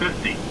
50.